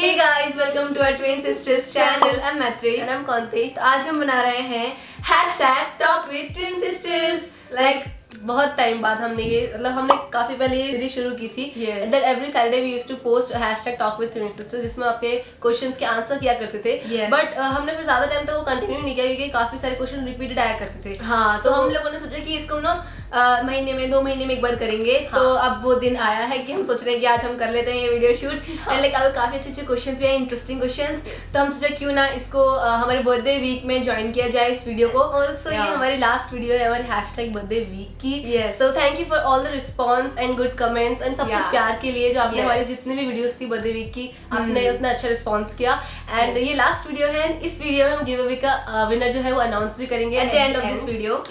Welcome to our twin sisters channel I am Maitri And I'm Kanti. तो आज हम बना रहे हैं hashtag talk with twin sisters like बहुत टाइम बाद हमने ये मतलब हमने काफ़ी पहले ये सीरीज़ शुरू की थी. That every Saturday we used to post hashtag talk with twin sisters जिसमें आपके क्वेश्चंस के आंसर किया करते थे बट Yes. बट हमने फिर ज़्यादा टाइम तक वो कंटिन्यू नहीं किया क्योंकि काफ़ी सारे क्वेश्चन रिपीटेड आया करते थे हाँ, तो तो- हम लोगों ने सोचा कि इसको हम ना अ, महीने में दो महीने में एक बार करेंगे। हाँ. तो अब वो दिन आया है कि हम सोच रहे हैं कि आज हम कर लेते हैं ये वीडियो शूट। एंड लाइक अब काफ़ी अच्छे अच्छे क्वेश्चन भी हैं इंटरेस्टिंग क्वेश्चंस तो हम सोचा क्यों ना इसको अ, हमारे बर्थडे वीक में ज्वाइन किया जाए इस वीडियो को। ऑल्सो ये हमारी लास्ट वीडियो है हमारी हैशटैग बर्थडे वीक की। So thank you for all the response and good comments and सब कुछ प्यार के लिए जो आपने Yes. हमारी जितनी भी वीडियोस थी बर्थडे वीक की आपने Hmm. उतना अच्छा रिस्पॉन्स किया। एंड ये लास्ट वीडियो है इस वीडियो में हम गिव अवे का विनर जो है वो अनाउंस भी करेंगे at the end of this video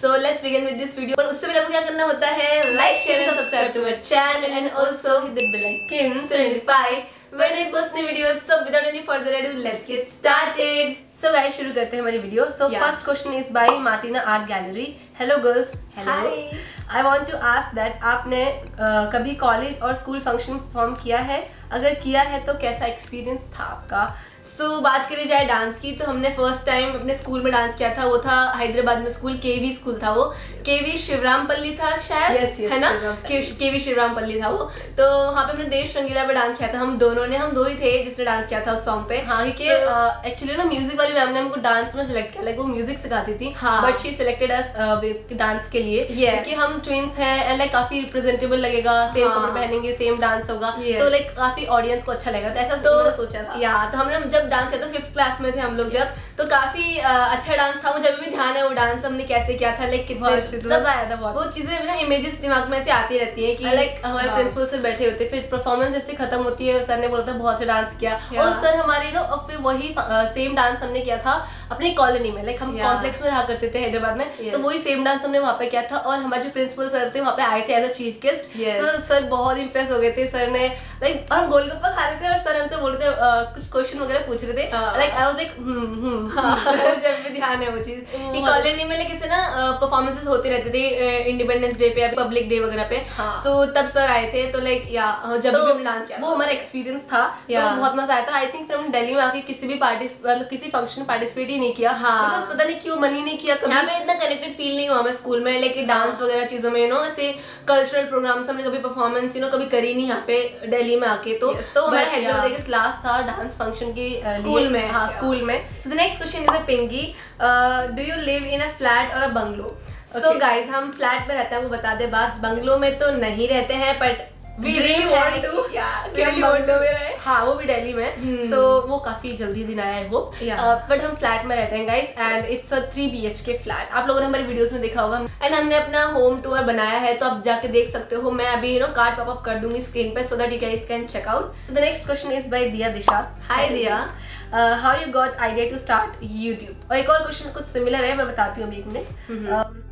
so let's begin with this video video पर उससे पहले आपको क्या करना होता है? Like share and subscribe to our channel and also hit the bell icon so notify when I post new videos so without any further ado let's get started so guys शुरू करते हैं हमारी video so first question is by Martina art gallery hello girls hello I want to ask that आपने कभी college और school function perform किया है? अगर किया है तो कैसा एक्सपीरियंस था आपका? सो so, बात करी जाए डांस की तो हमने फ़र्स्ट टाइम अपने स्कूल में डांस किया था। वो था हैदराबाद में स्कूल केवी स्कूल था वो। केवी शिवराम पल्ली था शायद Yes, yes, है ना? केवी शिवराम पल्ली था वो। तो वहाँ पे हमने देश रंगीला पे डांस किया था। हम दोनों ने हम दो ही थे जिसने डांस किया था उस सॉन्ग पे। हाँ क्योंकि एक्चुअली ना म्यूज़िक वाली मैम ने हमको डांस में सिलेक्ट किया लाइक वो म्यूज़िक सिखाती थी। हाँ। But she selected us dance के लिए। क्योंकि हम ट्विंस हैं एंड लाइक काफ़ी रिप्रेजेंटेबल लगेगा। सेम हाँ। कपड़े पहनेंगे सेम डांस होगा। तो लाइक काफ़ी ऑडियंस को अच्छा लगेगा। तो ऐसा तो- सोचा था। या तो हमने जब डांस किया था फिफ्थ क्लास में थे हम लोग जब तो काफ़ी अच्छा डांस था। मुझे अभी भी ध्यान है वो डांस हमने कैसे किया था लाइक कितने से, मज़ा आया था बहुत। वो चीज़ें ना इमेजेस दिमाग में ऐसे आती रहती है कि लाइक हमारे हाँ। प्रिंसिपल सर बैठे होते फिर परफॉर्मेंस जैसे खत्म होती है सर ने बोला था बहुत अच्छा डांस किया। और सर हमारी ना और फिर वही सेम डांस हमने किया था अपनी कॉलोनी में। लाइक हम कॉम्प्लेक्स में रहा करते थे हैदराबाद में तो वही सेम डांस हमने वहाँ पे किया था। और हमारे जो प्रिंसिपल सर थे वहाँ पे आए थे एज अ चीफ गेस्ट तो सर बहुत इंप्रेस हो गए थे। सर ने लाइक और हम गोलगप्पा खा रहे थे और सर हमसे बोल रहे थे कुछ क्वेश्चन वगैरह पूछ रहे थे। हाँ। लाइक आई वाज लाइक मुझे अभी भी ध्यान है वो चीज़। कि कॉलोनी में लाइक ऐसे ना परफॉर्मेंसेस होते रहते थे इंडिपेंडेंस डे पे या पब्लिक डे वगैरह पे। हाँ। सो तब सर आए थे तो लाइक या जब तो भी हमने डांस किया वो हमारा एक्सपीरियंस था। तो बहुत मज़ा आया था। आई थिंक फिर हमने दिल्ली में आके किसी भी पार्टी मतलब किसी फ़ंक्शन में पार्टिसिपेट ही नहीं किया। हाँ। पता नहीं क्यों मन ही नहीं किया कभी। पे इतना कनेक्टेड फील नहीं हुआ हमें स्कूल में लाइक डांस वगैरह चीज़ों में यू नो ऐसे कल्चरल प्रोग्राम्स हमने कभी परफॉर्मेंस यू नो कभी करी नहीं यहाँ पे दिल्ली में आके। तो तो हमारा हैदराबाद लास्ट था डांस फ़ंक्शन की। स्कूल में, हाँ स्कूल में. So the next question is a Pinky do you live in a flat और अ बंगलो सो गाइज़ हम फ्लैट में रहते हैं वो बता दे बात. बंगलो में तो नहीं रहते हैं but We really want to. Yeah, कि हम really want बंगलो to. में रहे हाँ वो भी दिल्ली में. Hmm. सो वो काफ़ी जल्दी दिन आया है वो बट हम फ्लैट में रहते हैं guys and it's a three B H K flat आप लोगों ने हमारी वीडियोस में देखा होगा. एंड हमने अपना होम टूर बनाया है तो आप जाके देख सकते हो. मैं अभी you know card pop up कर दूँगी स्क्रीन पे so that you guys can check out so the next question is by Diya Disha hi Diya how you got idea to start YouTube और एक और क्वेश्चन कुछ similar है मैं बताती हूँ अभी एक मिनट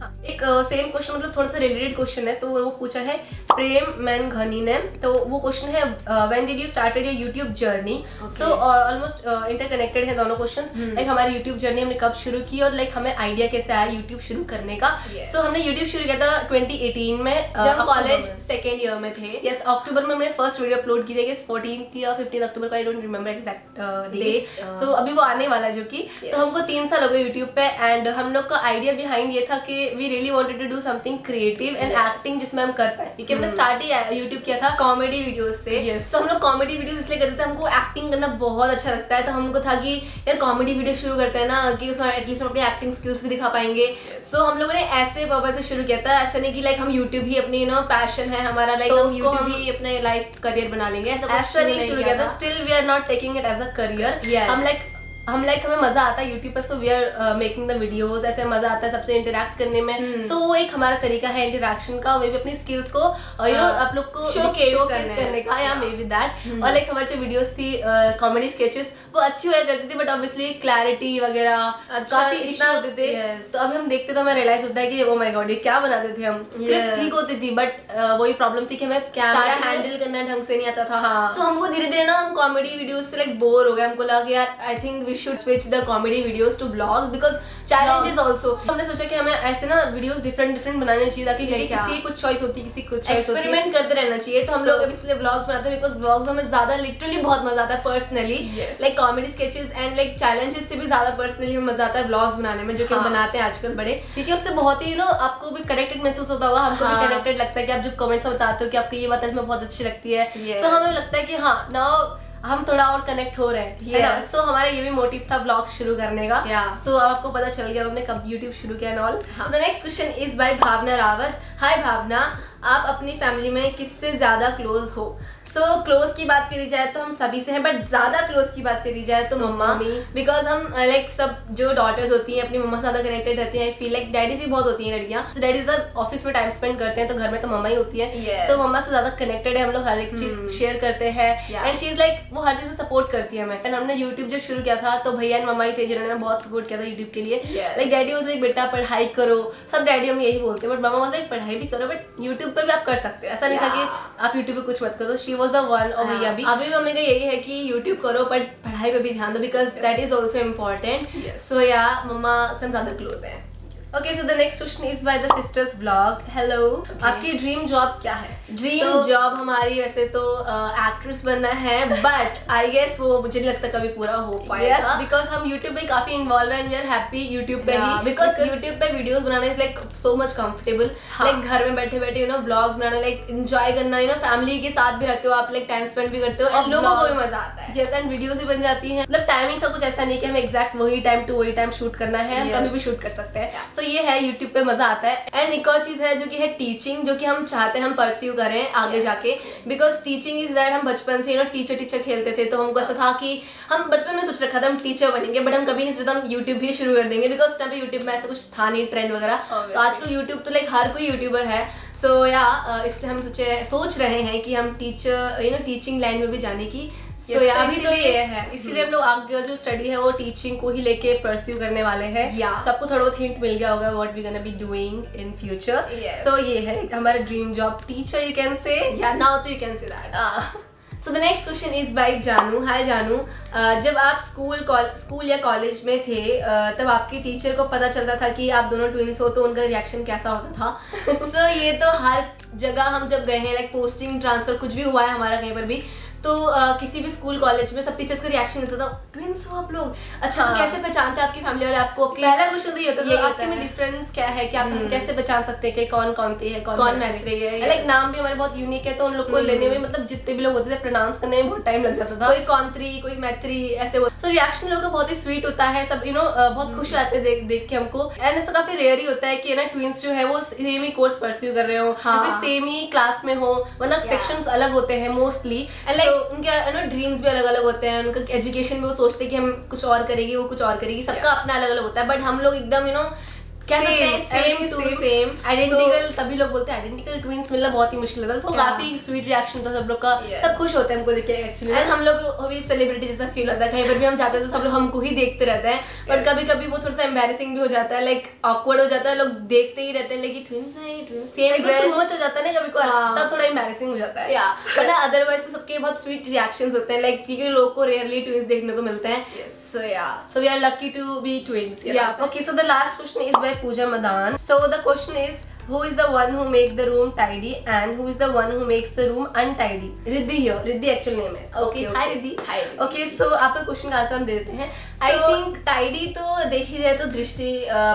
हाँ, एक सेम क्वेश्चन मतलब थोड़ा सा रिलेटेड क्वेश्चन है तो वो पूछा है प्रेम मैन घनी ने तो वो क्वेश्चन है when did you started your YouTube journey so almost interconnected है दोनों क्वेश्चन लाइक हमारी यूट्यूब जर्नी हमने कब शुरू की और लाइक हमें आइडिया कैसे आया यूट्यूब शुरू करने का। So Yes. सो हमने यूट्यूब शुरू किया था ट्वेंटी में कॉलेज सेकेंड ईयर में थे। यस अक्टूबर में हमने फ़र्स्ट वीडियो अपलोड की थी फोर्टीन या फिफ्टीन अक्टूबर का I don't remember exact Uh, so अभी वो आने वाला जो की। तो हमको तीन साल हो गए यूट्यूब पे एंड हम लोग का आइडिया बिहाइंड ये था कि we really wanted to do something creative and Yes. Acting जिसमें हम कर पाए क्योंकि हमने स्टार्ट ही यूट्यूब किया था कॉमेडी वीडियोस से। Yes. तो हम लोग कॉमेडी वीडियोस इसलिए करते थे हमको एक्टिंग करना बहुत अच्छा लगता है। तो हमको था कि यार कॉमेडी वीडियो शुरू करते हैं ना कि उसमें एटलीस्ट हम अपनी एक्टिंग स्किल्स भी दिखा पाएँगे। सो हम लोगों ने ऐसे पर्पज से शुरू किया था। ऐसा नहीं कि लाइक हम यूट्यूब ही अपनी यू नो पैशन है हमारा लाइक तो हम उसको यूट्यूब हम- ही अपने लाइफ करियर बना लेंगे। ऐसा नहीं शुरू किया था। Still we are not taking it as a career. हम लाइक हम लाइक हमें मज़ा आता है यूट्यूब पर so we are making the videos ऐसे मज़ा आता है सबसे इंटरेक्ट करने में। सो Hmm. सो वो एक हमारा तरीका है इंटरेक्शन का वे भी अपनी स्किल्स को यू नो हाँ, आप लोग को showcase showcase करने करने का। या मे बी दैट. और लाइक हमारी जो वीडियोस थी कॉमेडी uh, स्केचेस वो अच्छी हुआ करती थी बट ऑब्वियसली क्लैरिटी वगैरह अच्छा, काफ़ी इतना- होते थे। yes. तो अभी हम देखते तो हमें रियलाइज़ होता है कि ओ माय गॉड ये क्या बनाते थे हम। स्क्रिप्ट ठीक होती थी बट वही प्रॉब्लम थी कि हमें कैमरा हैंडल करना ढंग से नहीं आता था। हाँ। तो हमको धीरे धीरे ना हम कॉमेडी वीडियोस से लाइक बोर हो गए। हमको लगा यार I think we should switch the comedy videos to vlogs because challenges also हमने सोचा कि हमें ऐसे ना वीडियोस डिफरेंट डिफरेंट बनाने चाहिए ताकि किसी की कुछ चॉइस होती है किसी कुछ होती Experiment करते रहना चाहिए तो हम लोग अब इसलिए ब्लॉग्स बनाते हैं बिकॉज़ ब्लॉग्स हमें ज़्यादा लिटरली बहुत मज़ा आता है personally Yes. Like comedy sketches and like challenges से भी ज़्यादा पर्सनली हमें मज़ा आता है ब्लॉग्स बनाने में जो कि हम हाँ। बनाते हैं आजकल बड़े क्योंकि उससे बहुत ही नो आपको भी कनेक्टेड महसूस होता होगा हमको भी हाँ। कनेक्टेड लगता है कि आप जब कमेंट्स बताते हो कि आपको ये बात आज में बहुत अच्छी लगती है. सो हमें लगता है कि हाँ नाउ हम थोड़ा और कनेक्ट हो रहे हैं है ना Yes. सो हमारा ये भी मोटिव था ब्लॉग शुरू करने का सो Yeah. so, अब आपको पता चल गया हमने कब यूट्यूब शुरू किया and all. The next question is by Bhavna Rawat hi Bhavna आप अपनी फैमिली में किससे ज़्यादा क्लोज हो सो so, क्लोज की बात करी जाए तो हम सभी से हैं बट ज़्यादा क्लोज की बात करी जाए तो मम्मा मम्मी। बिकॉज़ हम लाइक like, सब जो डॉटर्स होती हैं अपनी मम्मा से ज़्यादा कनेक्टेड रहती हैं आई फील लाइक डैडी से बहुत होती हैं लड़कियाँ। So, डैडी जब ऑफ़िस में टाइम स्पेंड करते हैं तो घर में तो मम्मा ही होती है। सो Yes. so, मम्मा से ज़्यादा कनेक्टेड है हम लोग हर एक Hmm. चीज़ शेयर करते हैं। एंड शी इज़ लाइक वो हर चीज़ में सपोर्ट करती है हमें। एंड हमने यूट्यूब जब शुरू किया था तो भैया एंड मम्मा ही थे जिन्होंने बहुत सपोर्ट किया था यूट्यूब के लिए। लाइक डैडी वाज लाइक बेटा पढ़ाई करो। सब डैडी हम यही बोलते हैं। बट मम्मा वाज लाइक पढ़ाई भी करो बट यूट्यूब पर भी आप कर सकते हो। ऐसा नहीं था कि आप यूट्यूब पर कुछ मत करो। शी वाज द वन और. भैया भी अभी भी मम्मी का यही है कि यूट्यूब करो बट पढ़ाई पे भी ध्यान दो because that is also important so yeah mama से हम ज़्यादा क्लोज है। Okay so the next question is by the sisters vlog hello आपकी ड्रीम जॉब क्या है? ड्रीम So- जॉब हमारी वैसे तो एक्ट्रेस बनना है बट आई गेस वो मुझे नहीं लगता कभी पूरा हो पाएगा। Yes, बिकॉज़ हम यूट्यूब पे काफ़ी इन्वॉल्व है वी आर हैप्पी यूट्यूब पे Yeah, ही बिकॉज़ because- यूट्यूब पे videos banana is like so much comfortable. Like घर में बैठे बैठे यू नो ब्लॉग्स बनाना लाइक एंजॉय करना यू नो फैमिली के साथ भी रहते हो आप लाइक टाइम स्पेंड भी करते हो और एंड लोगों को भी मज़ा आता है। जैसे एंड वीडियोस भी बन जाती हैं। मतलब टाइमिंग सब कुछ ऐसा नहीं कि हमें एग्जैक्ट वही टाइम टू वही टाइम शूट करना है हम कभी भी शूट कर सकते हैं। Yeah. सो ये है यूट्यूब पे मज़ा आता है। एंड एक और चीज़ है जो कि है टीचिंग जो कि हम चाहते हैं हम परस्यू करें आगे जाके। बिकॉज़ टीचिंग इज़ दैट हम बचपन से यू नो टीचर टीचर खेलते थे तो हमको ऐसा था कि हम बचपन में सोच रखा था हम टीचर बनेंगे बट हम कभी नहीं सोचा हम यूट्यूब भी शुरू कर देंगे। बिकॉज़ टाइम पे यूट्यूब में ऐसा कुछ था नहीं ट्रेंड वगैरह। तो. आजकल यूट्यूब तो लाइक हर कोई यूट्यूबर है। सो या इसलिए हम सोचे सोच रहे हैं कि हम teacher you know teaching line में भी जाने की सो Yes, या तो अभी तो ये है। इसीलिए हम लोग आगे जो स्टडी है वो टीचिंग को ही लेके परस्यू करने वाले हैं। Yeah. So, आपको थोड़ा बहुत हिंट मिल गया होगा what we gonna be doing in future so ये है हमारा dream job teacher you can say yeah now तो you can say that so the next question is by Jaanu hi Jaanu uh, जब आप school school या college में थे uh, तब आपकी टीचर को पता चलता था कि आप दोनों ट्विंस हो तो उनका रिएक्शन कैसा होता था? सो ये तो हर जगह हम जब गए हैं लाइक पोस्टिंग ट्रांसफ़र कुछ भी हुआ है हमारा कहीं पर भी तो uh, किसी भी स्कूल कॉलेज में सब टीचर्स का रिएक्शन होता था ट्विंस हो आप लोग अच्छा हाँ। कैसे पहचानते हैं आपकी फैमिली वाले आपको आपके पहला क्वेश्चन तो ये होता था आपके में डिफरेंस क्या है कि आप हम्म। कैसे पहचान सकते हैं कि कौन कौन थी है कौन मैरिड है, लाइक नाम भी हमारे बहुत यूनिक है तो उन लोग को हम्म। लेने में मतलब जितने भी लोग होते थे प्रोनाउंस करने में बहुत टाइम लग जाता था कोई कौंत्री कोई मैत्री ऐसे तो रिएक्शन लोग का बहुत ही स्वीट होता है सब यू नो बहुत खुश रहते हैं देख देख के हमको एंड ऐसा काफ़ी रेयर ही होता है कि ना ट्विंस जो है वो सेम ही कोर्स परस्यू कर रहे हो हाँ. फिर सेम ही क्लास में हो वरना. सेक्शंस अलग होते हैं मोस्टली एंड लाइक उनके यू नो ड्रीम्स भी अलग अलग होते हैं उनका एजुकेशन में वो सोचते हैं कि हम कुछ और करेंगे वो कुछ और करेगी सबका अपना अलग अलग होता है बट हम लोग एकदम यू नो क्या Same, सकते हैं सेम टू सेम आइडेंटिकल तो- तभी लोग बोलते हैं आइडेंटिकल ट्विंस मिलना बहुत ही मुश्किल होता है। सो काफ़ी स्वीट रिएक्शन था सब लोग का. सब खुश होते हैं हमको देख के एक्चुअली एंड हम लोग को भी सेलिब्रिटी जैसा फील होता है। कहीं पर भी हम जाते हैं तो सब लोग हमको ही देखते रहते हैं। बट कभी कभी वो थोड़ा सा भी हो जाता है लाइक ऑकवर्ड हो जाता है लोग देखते ही रहते हैं लेकिन ट्विंस है ट्विंस सेम Like मच हो जाता है ना कभी कभी हाँ. तब थोड़ा एम्बेरसिंग हो जाता है। Yeah. बट अदरवाइज़ तो सबके बहुत स्वीट रिएक्शंस होते हैं लाइक क्योंकि लोग को रेयरली ट्विंस देखने को मिलते हैं। So yeah. So we are lucky to be twins. Yeah. Okay. So the last question is by Pooja Madan. So the question is. Who is the one who make the room tidy and who is the one who makes the room untidy? Riddhi here. Riddhi actual name is. Okay, Hi okay. hi Riddhi. Hi, Riddhi. Okay. So आपके question का answer हम दे देते हैं आई think tidy तो देखी जाए तो दृष्टि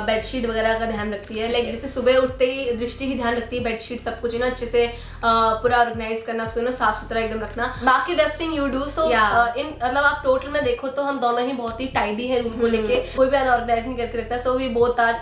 बेडशीट वगैरह का ध्यान रखती है लाइक Yes. जैसे सुबह उठते ही दृष्टि ही ध्यान रखती है बेडशीट सब कुछ ना अच्छे से पूरा ऑर्गेनाइज करना उसको ना साफ़ सुथरा एकदम रखना बाकी डस्टिंग यू डू सो. इन मतलब आप टोटल में देखो तो हम दोनों ही बहुत ही टाइडी है रूम को हम्म। लेके कोई भी अनऑर्गेनाइज नहीं करके रखता so we both are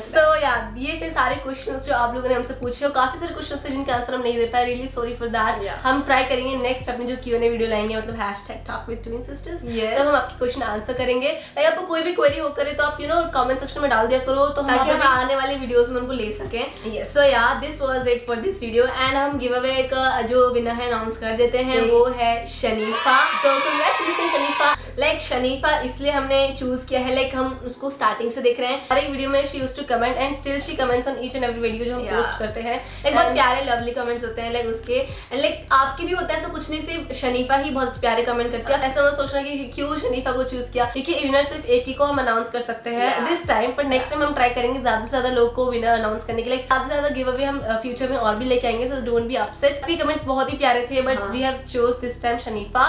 so yeah ये थे सारे क्वेश्चंस जो आप लोगों ने हमसे पूछे और काफ़ी सारे क्वेश्चंस थे जिनके आंसर हम नहीं दे पाए। रियली सॉरी फॉर दैट हम ट्राई करेंगे नेक्स्ट अपने जो क्यूएनए वीडियो लाएँगे मतलब hashtag talk with twin sisters. तो हम आपके क्वेश्चन आंसर करेंगे। अगर आपको कोई भी क्वेरी हो करे तो आप यू नो कमेंट सेक्शन में डाल दिया करो तो ताकि हम हम- आने वाले वीडियोस में उनको ले सकें। So yeah this was it for this video and हम गिव अवे का जो विनर है अनाउंस कर देते हैं वो है शनीफा। तो कंग्रेचुलेशन शनीफा। लाइक शनीफा इसलिए हमने चूज़ किया है लाइक हम उसको स्टार्टिंग से देख रहे हैं। हर एक वीडियो में she use to comment and still she comments on each and every video जो हम Yeah. पोस्ट करते हैं। लाइक बहुत प्यारे लवली कमेंट्स होते हैं लाइक उसके। एंड लाइक आपके भी होता है ऐसा कुछ नहीं सिर्फ़ शनीफा ही बहुत प्यारे कमेंट करती है। ऐसा मत सोचना कि क्यों शनीफा को चूज़ किया क्योंकि विनर सिर्फ़ एक ही को हम अनाउंस कर सकते हैं दिस टाइम पर नेक्स्ट टाइम हम ट्राई करेंगे ज़्यादा से ज़्यादा लोग को विनर अनाउंस करने के लिए। ज़्यादा से ज़्यादा गिव अवे हम फ्यूचर में और भी लेके आएँगे सो डोंट बी अपसेट अभी कमेंट्स बहुत ही प्यारे थे but. We have chose this time Shanifa.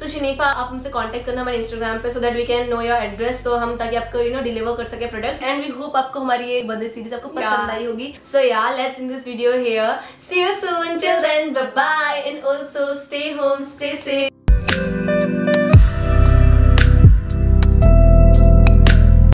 So Shanifa आप हमसे कॉन्टेक्ट करना हमारे इंस्टाग्राम पे so that we can know your address so हम ताकि आपको यू नो डिलीवर कर सके प्रोडक्ट्स एंड वी होप आपको हमारी ये बर्थडे सीरीज़ आपको Yeah. पसंद आई होगी. So yeah let's in this video here see you soon till then bye bye and also stay home stay safe